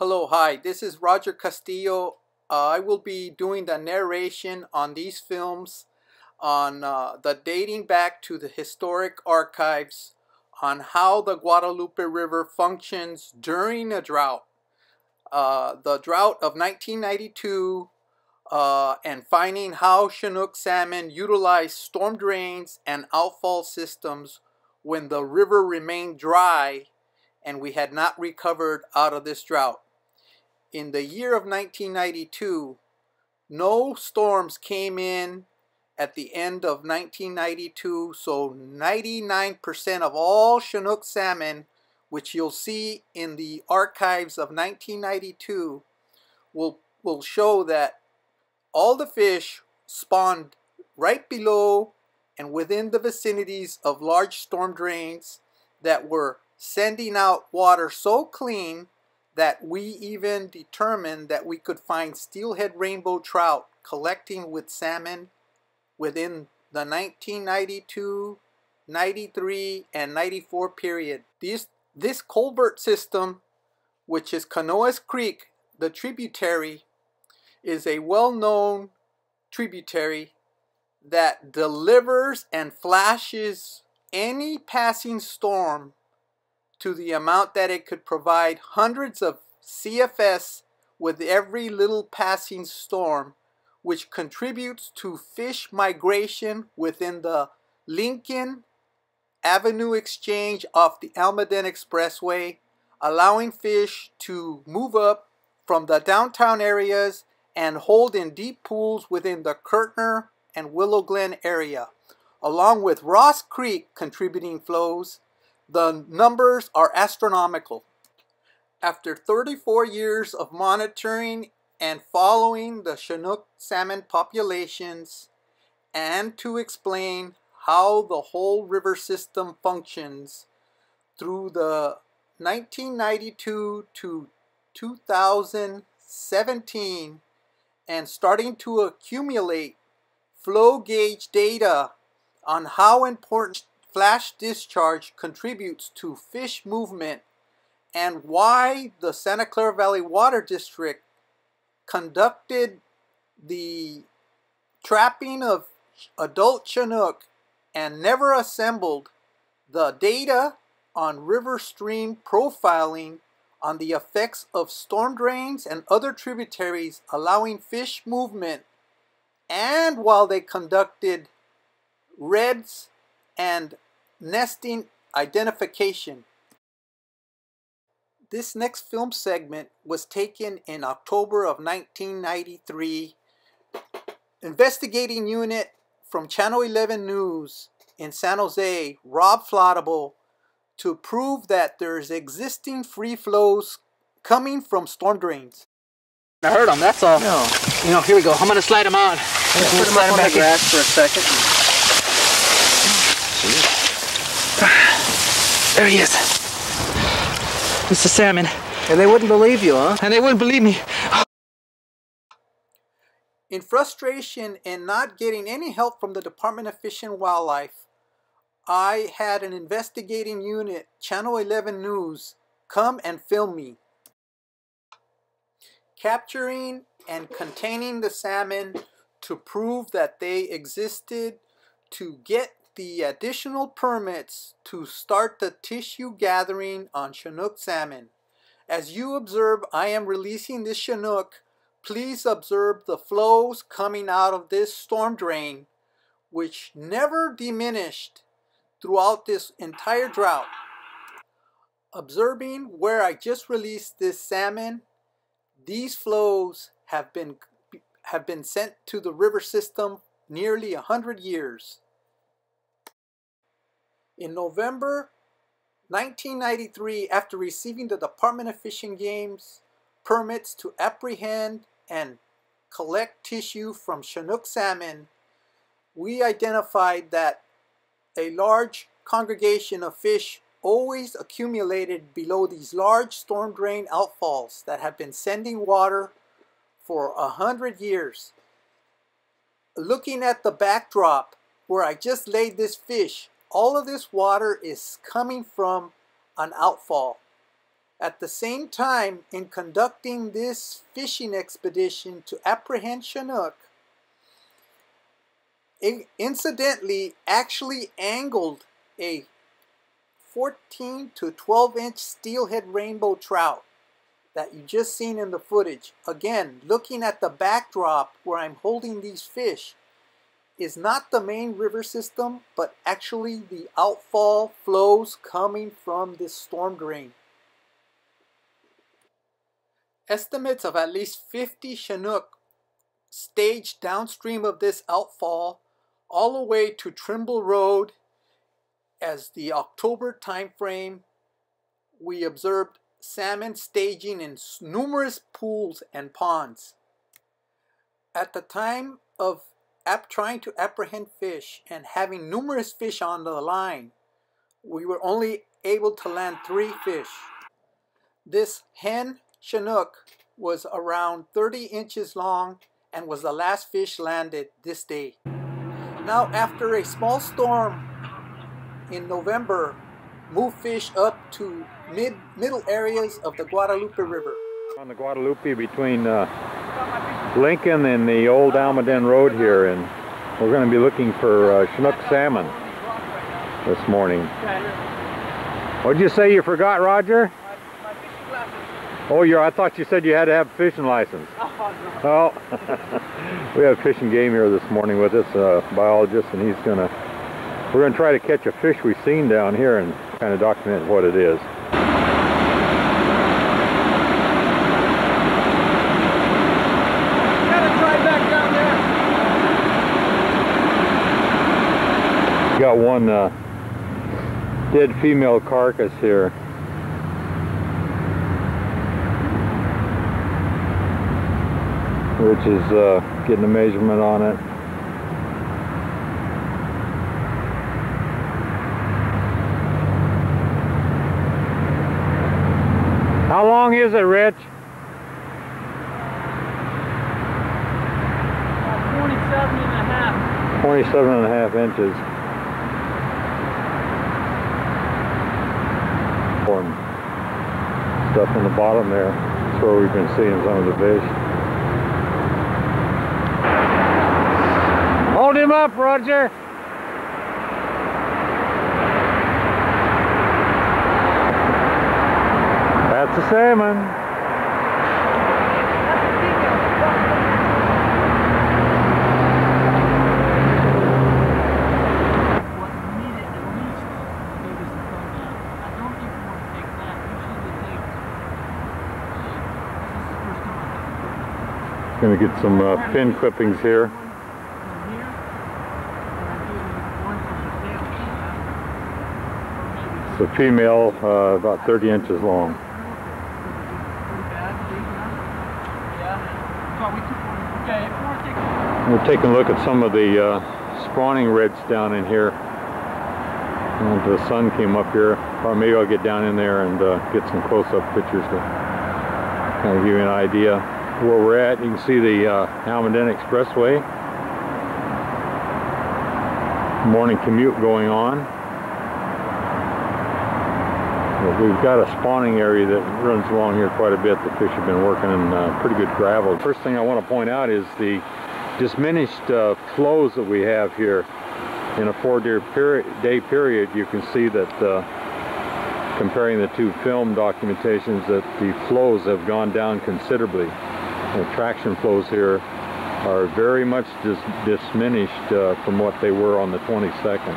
Hello, hi, this is Roger Castillo. Uh, I will be doing the narration on these films on uh, the dating back to the historic archives on how the Guadalupe River functions during a drought. Uh, the drought of 1992 uh, and finding how Chinook salmon utilize storm drains and outfall systems when the river remained dry and we had not recovered out of this drought. In the year of 1992, no storms came in at the end of 1992, so 99% of all Chinook salmon, which you'll see in the archives of 1992, will, will show that all the fish spawned right below and within the vicinities of large storm drains that were sending out water so clean that we even determined that we could find steelhead rainbow trout collecting with salmon within the 1992, 93, and 94 period. This culvert system, which is Canoas Creek, the tributary, is a well-known tributary that delivers and flashes any passing storm to the amount that it could provide hundreds of CFS with every little passing storm which contributes to fish migration within the Lincoln Avenue Exchange off the Almaden Expressway, allowing fish to move up from the downtown areas and hold in deep pools within the Curtner and Willow Glen area. Along with Ross Creek contributing flows, the numbers are astronomical. After 34 years of monitoring and following the Chinook salmon populations and to explain how the whole river system functions through the 1992 to 2017 and starting to accumulate flow gauge data on how important flash discharge contributes to fish movement and why the Santa Clara Valley Water District conducted the trapping of adult Chinook and never assembled the data on river stream profiling on the effects of storm drains and other tributaries allowing fish movement. And while they conducted redds and nesting identification. This next film segment was taken in October of 1993. Investigating unit from Channel 11 News in San Jose, Rob Flottable, to prove that there's existing free flows coming from storm drains. I heard them, that's all. No. You know, here we go. I'm going to slide them on. Yeah, put them up on the grass for a second. There he is. It's the salmon. And they wouldn't believe you, huh? And they wouldn't believe me. In frustration and not getting any help from the Department of Fish and Wildlife, I had an investigating unit, Channel 11 News, come and film me. Capturing and containing the salmon to prove that they existed to get the additional permits to start the tissue gathering on Chinook salmon. As you observe, I am releasing this Chinook. Please observe the flows coming out of this storm drain, which never diminished throughout this entire drought. Observing where I just released this salmon, these flows have been, have been sent to the river system nearly a hundred years. In November 1993, after receiving the Department of Fish and Game's permits to apprehend and collect tissue from Chinook salmon, we identified that a large congregation of fish always accumulated below these large storm drain outfalls that have been sending water for a hundred years. Looking at the backdrop where I just laid this fish, all of this water is coming from an outfall. At the same time, in conducting this fishing expedition to apprehend Chinook, incidentally actually angled a 14 to 12 inch steelhead rainbow trout that you just seen in the footage. Again, looking at the backdrop where I'm holding these fish is not the main river system, but actually the outfall flows coming from this storm drain. Estimates of at least 50 Chinook staged downstream of this outfall all the way to Trimble Road as the October timeframe we observed salmon staging in numerous pools and ponds. At the time of trying to apprehend fish and having numerous fish on the line, we were only able to land three fish. This hen Chinook was around 30 inches long and was the last fish landed this day. Now after a small storm in November moved fish up to mid middle areas of the Guadalupe River. On the Guadalupe between uh, Lincoln and the old Almaden Road here and we're going to be looking for uh, Chinook salmon this morning. What'd you say you forgot, Roger? My, my. Oh, you I thought you said you had to have a fishing license. Oh, Oh, we have a Fish and Game here this morning with us, a biologist, and he's gonna, we're gonna try to catch a fish we've seen down here and kind of document what it is. gotta drive back down there. Got one uh, dead female carcass here. Which is uh, getting a measurement on it. How long is it, Rich? About 27 and a half. 27 and a half inches. And stuff in the bottom there. That's where we've been seeing some of the fish. Hold him up, Roger! That's a salmon. What we needed at least maybe some phone down. I don't think we want to take that. Usually we take. This is the first time. Gonna get some uh, fin clippings here. It's a female, uh, about 30 inches long. To We're taking a look at some of the uh, spawning redds down in here. And the sun came up here, or maybe I'll get down in there and uh, get some close-up pictures to kind of give you an idea where we're at. You can see the uh, Almaden Expressway. Morning commute going on. But we've got a spawning area that runs along here quite a bit. The fish have been working in uh, pretty good gravel. First thing I want to point out is the diminished uh, flows that we have here. In a four-day period, day period, you can see that uh, comparing the two film documentations that the flows have gone down considerably. The traction flows here are very much dis diminished uh, from what they were on the 22nd.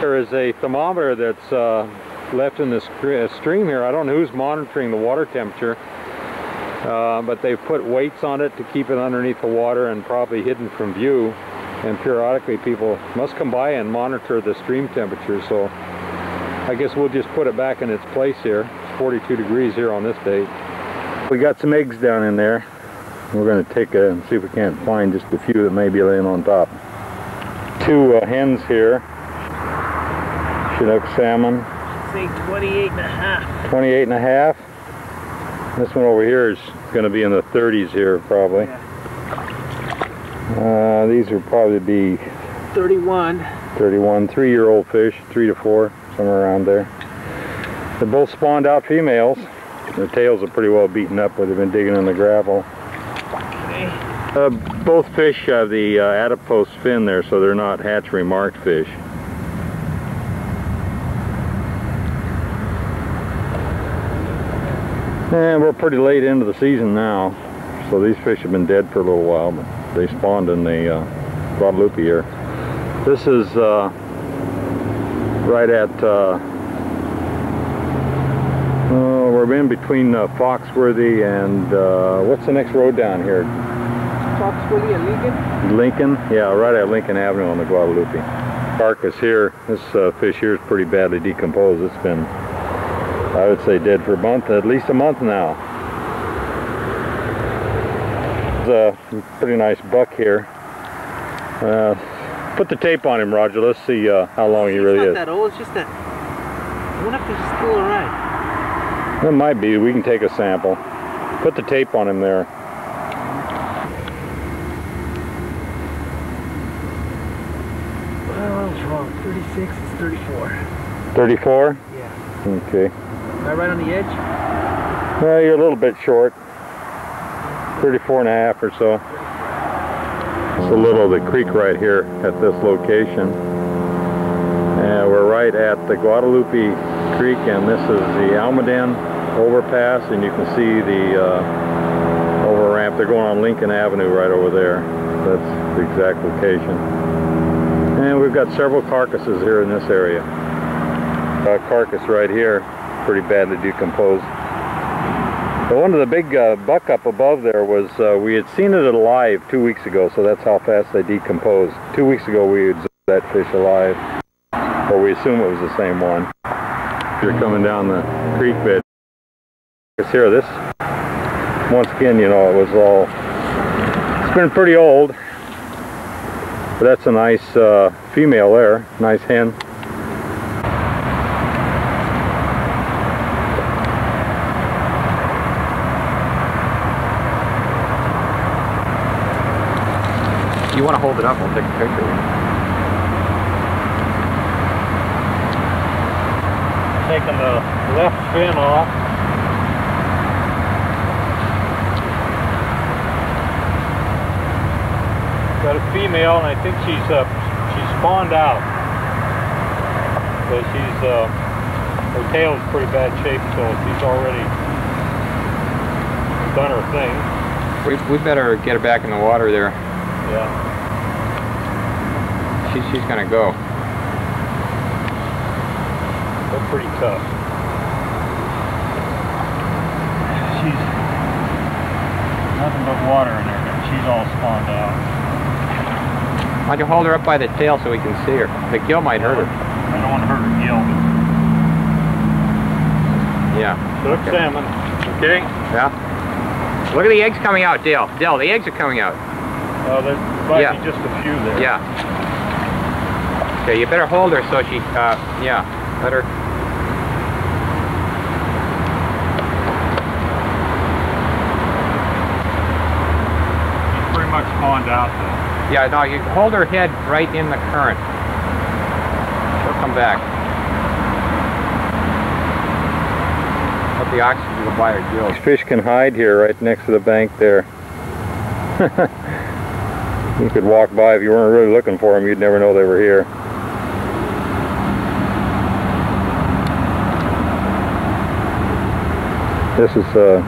There is a thermometer that's uh, left in this stream here. I don't know who's monitoring the water temperature, uh, but they've put weights on it to keep it underneath the water and probably hidden from view. And periodically people must come by and monitor the stream temperature. So I guess we'll just put it back in its place here. It's 42 degrees here on this date. We got some eggs down in there. We're going to take a, see if we can't find just a few that may be laying on top. Two uh, hens here. Chinook salmon. say 28 and a half. 28 and a half. This one over here is going to be in the 30s here probably. Uh, these would probably be 31. 31, three-year-old fish, three to four, somewhere around there. They're both spawned out females. Their tails are pretty well beaten up where they've been digging in the gravel. Uh, both fish have the uh, adipose fin there, so they're not hatchery marked fish. And we're pretty late into the season now, so these fish have been dead for a little while, but they spawned in the uh, Guadalupe here. This is uh, right at, uh, we're in between uh, Foxworthy and, uh, what's the next road down here? Foxworthy and Lincoln. Lincoln? Yeah, right at Lincoln Avenue on the Guadalupe. Carcass here, this uh, fish here is pretty badly decomposed. It's been, I would say, dead for a month, at least a month now. It's a pretty nice buck here. Uh, put the tape on him, Roger. Let's see uh, how long he really it's really not is. that old. It's just that. I wonder if he's still alright. It might be. We can take a sample. Put the tape on him there. Well, I was wrong. 36 is 34. 34? Yeah. Okay. Am I right on the edge? Well, you're a little bit short. 34 and a half or so. It's a little of the creek right here at this location. And we're right at the Guadalupe Creek and this is the Almaden overpass and you can see the uh, over ramp. They're going on Lincoln Avenue right over there. That's the exact location. And we've got several carcasses here in this area. A carcass right here, pretty badly decomposed. But one of the big uh, buck up above there was, uh, we had seen it alive two weeks ago, so that's how fast they decompose. Two weeks ago we seen that fish alive, or we assume it was the same one. You're coming down the creek bed. It's here, this, once again, you know, it was all, it's been pretty old. But that's a nice uh, female there, nice hen. You want to hold it up? I'll take a picture. Taking the left fin off. Got a female, and I think she's uh, she's spawned out. So she's uh, her tail's pretty bad shape, so she's already done her thing. We, we better get her back in the water there. Yeah. She, she's gonna go. They're pretty tough. She's nothing but water in there, but she's all spawned out. Why don't you hold her up by the tail so we can see her? The gill might hurt her. I don't want to hurt her gill. Yeah. Cook Okay. salmon. Okay. Yeah. Look at the eggs coming out, Dale. Dale, the eggs are coming out. Uh, there might Yeah. be just a few there. Yeah. Okay, you better hold her so she, uh, yeah, let her. She's pretty much spawned out though. Yeah, no, you hold her head right in the current. She'll come back. Let the oxygen go by her gills. Fish can hide here right next to the bank there. you could walk by if you weren't really looking for them, you'd never know they were here. This is uh,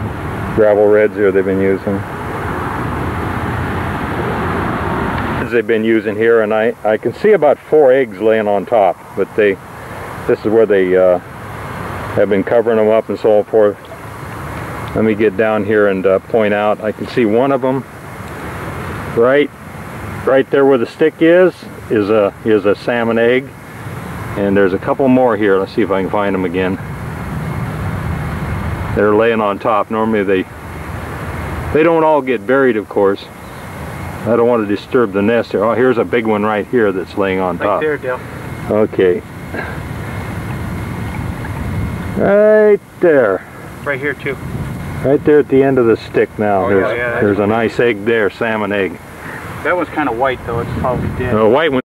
gravel redds here they've been using. They've been using here and I, I can see about four eggs laying on top, but they, this is where they uh, have been covering them up and so forth. Let me get down here and uh, point out. I can see one of them right, right there where the stick is, is a is a salmon egg, and there's a couple more here. Let's see if I can find them again. They're laying on top. Normally they they don't all get buried, of course. I don't want to disturb the nest here. Oh, here's a big one right here that's laying on Right top. Right there, Dale. Okay. Right there. Right here, too. Right there at the end of the stick now. Oh, there's, yeah, yeah, there's a nice egg there, salmon egg. That one's kind of white, though. It's probably dead. The white one